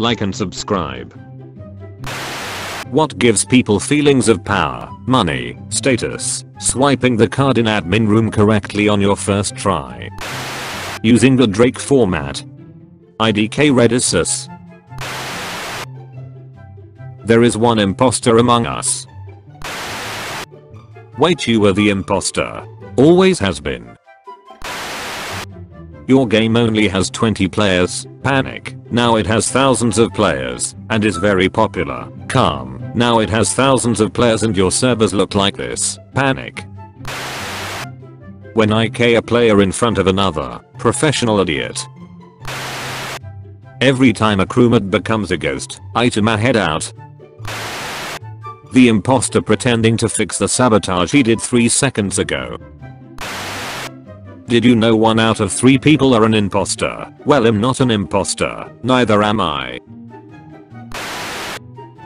like and subscribe. What gives people feelings of power, money, status, swiping the card in admin room correctly on your first try. Using the Drake format. IDK Redisus. There is one imposter among us. Wait you were the imposter. Always has been. Your game only has 20 players, panic. Now it has thousands of players, and is very popular. Calm. Now it has thousands of players and your servers look like this. Panic. When I K a player in front of another, professional idiot. Every time a crewmate becomes a ghost, I to my head out. The imposter pretending to fix the sabotage he did 3 seconds ago. Did you know one out of 3 people are an imposter? Well I'm not an imposter, neither am I.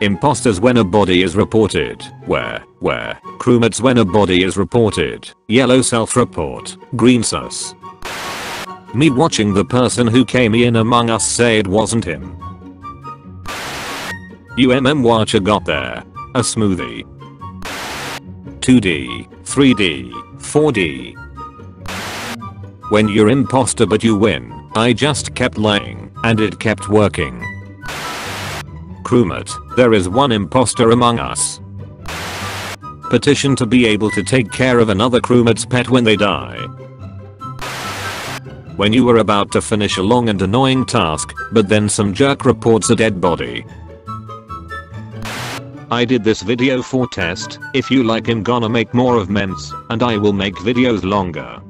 Imposters when a body is reported. Where? Where? Crewmates when a body is reported. Yellow self-report. Green sus. Me watching the person who came in among us say it wasn't him. UMM watcher got there. A smoothie. 2D, 3D, 4D, when you're imposter but you win, I just kept lying, and it kept working. Crewmate, there is one imposter among us. Petition to be able to take care of another crewmate's pet when they die. When you were about to finish a long and annoying task, but then some jerk reports a dead body. I did this video for test, if you like I'm gonna make more of memes, and I will make videos longer.